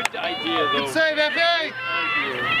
Good idea, though. Good save, Effie!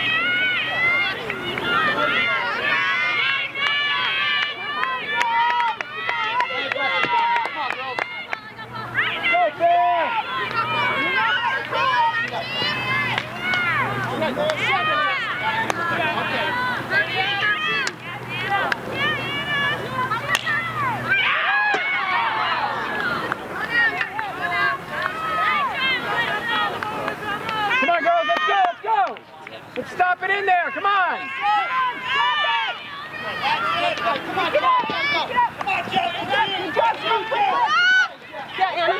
Stop it in there, come on! Come on, come on, come on, Yeah, Anna.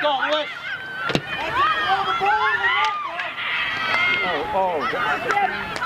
Go, Lewis. Oh, oh.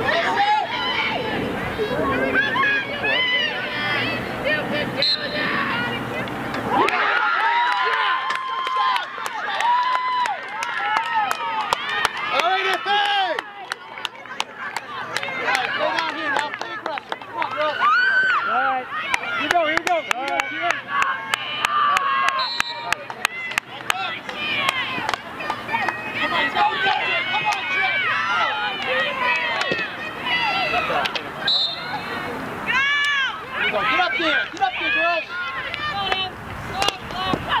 没有。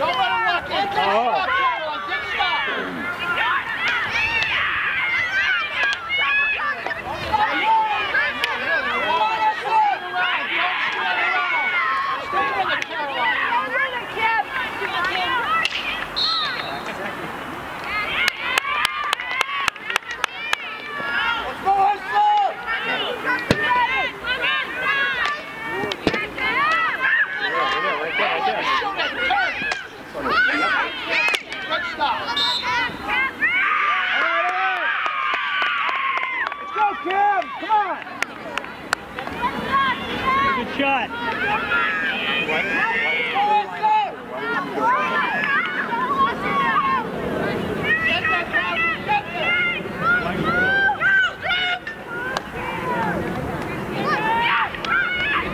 Don't let him walk in. Good stop, Caroline. Good stop. Stay with it, Caroline. Let's go, Hudson! Right there, right there. Shoot it, turn. Good stop. All right, all right. Let's go, Kim. Come on. Good shot. Get that crowd, get there.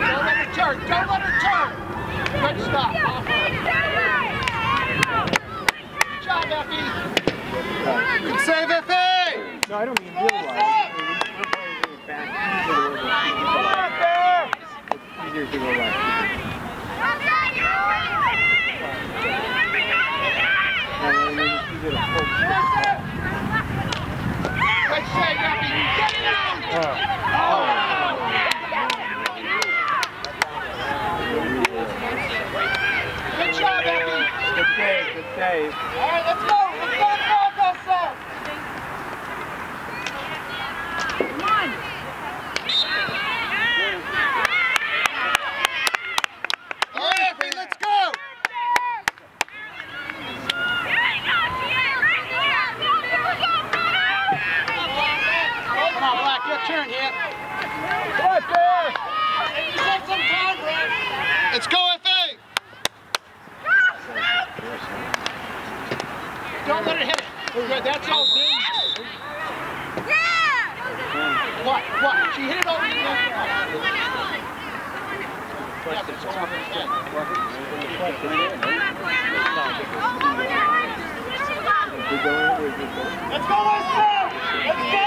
Don't let her turn. Don't let her turn. Good stop. Good job, Effie. Good save, Effie. No, I don't mean real wide. Easier to go left. No, I mean, it's easier to focus. Good save, Effie. Get it out. Good job, Effie. Good save, good save. All right. Let's go, let's go, let's go. All right, Effie, let's go. Come on, Black, your turn here. Come on, Bear. You got some time, Brad. Let's go, Effie. Don't let it hit it. That's all dangerous. What? What? She hit it over the net. Yeah, but it's over the net. Let's go, let's go!